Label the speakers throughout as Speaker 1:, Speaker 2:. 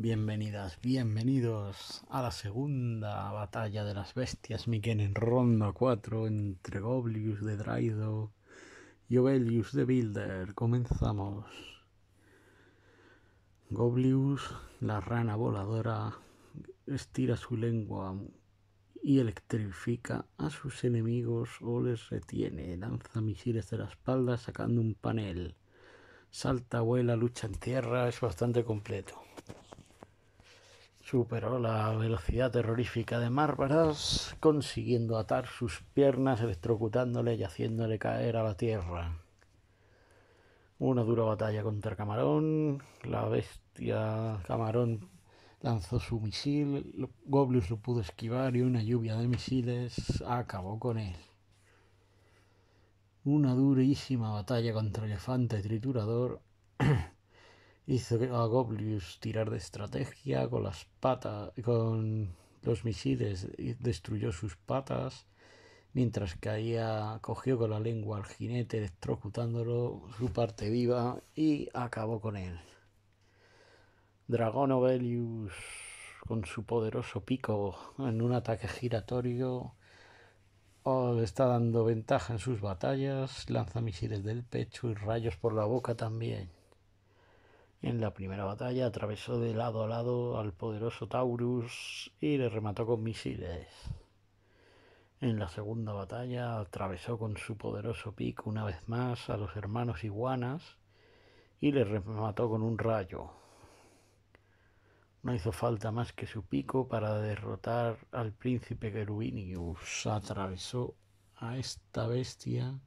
Speaker 1: Bienvenidas, bienvenidos a la segunda batalla de las bestias Miken en ronda 4 entre Goblius de Draido y Obelius de Builder. Comenzamos. Goblius, la rana voladora, estira su lengua y electrifica a sus enemigos o les retiene. Lanza misiles de la espalda sacando un panel. Salta, vuela, lucha en tierra, es bastante completo. Superó la velocidad terrorífica de Márvaras, consiguiendo atar sus piernas, electrocutándole y haciéndole caer a la tierra. Una dura batalla contra Camarón. La bestia Camarón lanzó su misil. Goblus lo pudo esquivar y una lluvia de misiles acabó con él. Una durísima batalla contra el elefante triturador hizo a Goblius tirar de estrategia con las patas, con los misiles y destruyó sus patas, mientras caía, cogió con la lengua al jinete electrocutándolo su parte viva y acabó con él. Dragón Ovelius con su poderoso pico en un ataque giratorio está dando ventaja en sus batallas, lanza misiles del pecho y rayos por la boca también. En la primera batalla atravesó de lado a lado al poderoso Taurus y le remató con misiles. En la segunda batalla atravesó con su poderoso pico una vez más a los hermanos iguanas y le remató con un rayo. No hizo falta más que su pico para derrotar al príncipe Gerubinius. Atravesó a esta bestia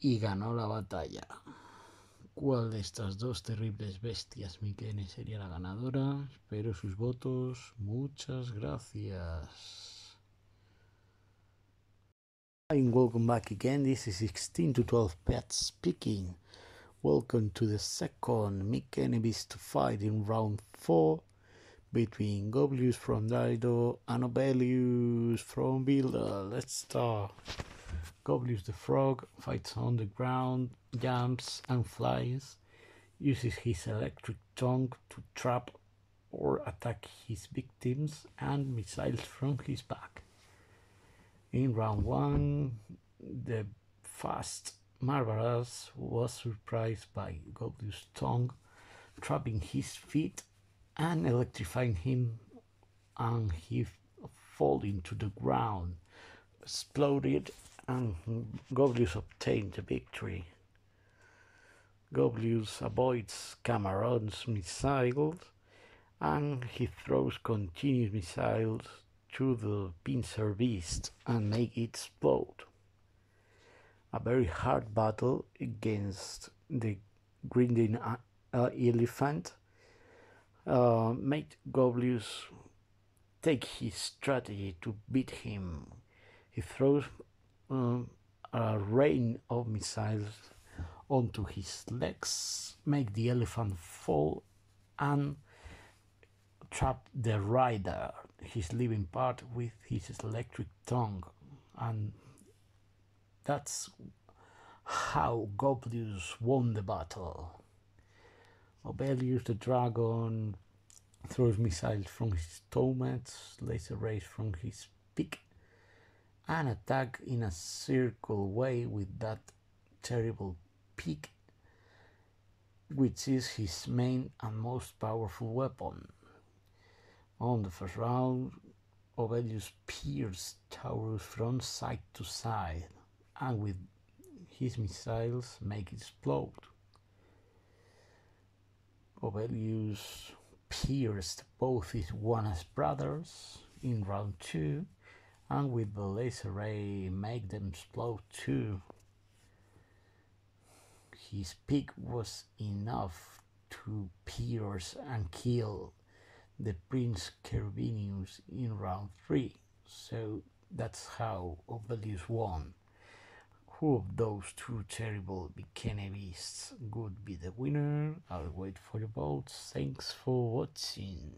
Speaker 1: y ganó la batalla. ¿Cuál de estas dos terribles bestias, Mikene, sería la ganadora? Espero sus votos. Muchas gracias. And welcome back again. This is 16 to 12 pets speaking. Welcome to the second Mikene Beast fight in round 4 between Goblius from Dido and Obelius from Builder. Let's start. Goblius the frog fights on the ground, jumps and flies, uses his electric tongue to trap or attack his victims and missiles from his back. In round one, the fast Marvelous was surprised by Goblius' tongue, trapping his feet and electrifying him, and he falling to the ground, exploded and Goblius obtained the victory. Goblius avoids Cameron's missiles and he throws continuous missiles to the pincer beast and make it explode. A very hard battle against the grinding uh, elephant uh, made Goblius take his strategy to beat him. He throws um, a rain of missiles onto his legs, make the elephant fall, and trap the rider, his living part, with his electric tongue. And that's how Goblius won the battle. Obelius the dragon throws missiles from his stomachs, laser rays from his beak, and attack in a circle way with that terrible peak, which is his main and most powerful weapon. On the first round, Obelius pierced Taurus from side to side, and with his missiles make it explode. Obelius pierced both his Iguana's brothers in round two, and with the laser ray make them explode too. His pick was enough to pierce and kill the Prince Cherubinius in round three, so that's how Obelius won. Who of those two terrible beasts would be the winner? I'll wait for your votes. Thanks for watching.